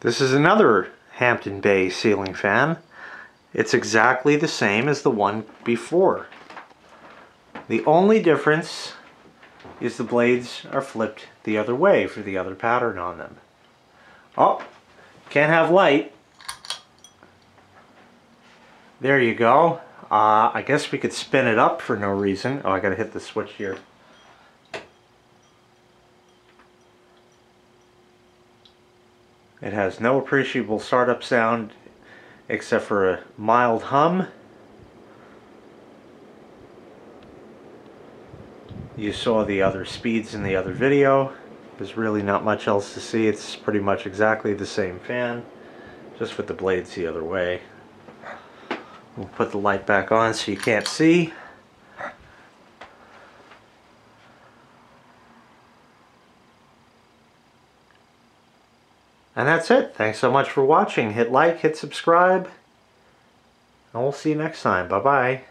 This is another Hampton Bay ceiling fan. It's exactly the same as the one before. The only difference is the blades are flipped the other way for the other pattern on them. Oh, can't have light. There you go. Uh, I guess we could spin it up for no reason. Oh, I gotta hit the switch here. It has no appreciable startup sound except for a mild hum. You saw the other speeds in the other video. There's really not much else to see. It's pretty much exactly the same fan, just with the blades the other way. We'll put the light back on so you can't see. And that's it. Thanks so much for watching. Hit like, hit subscribe, and we'll see you next time. Bye-bye.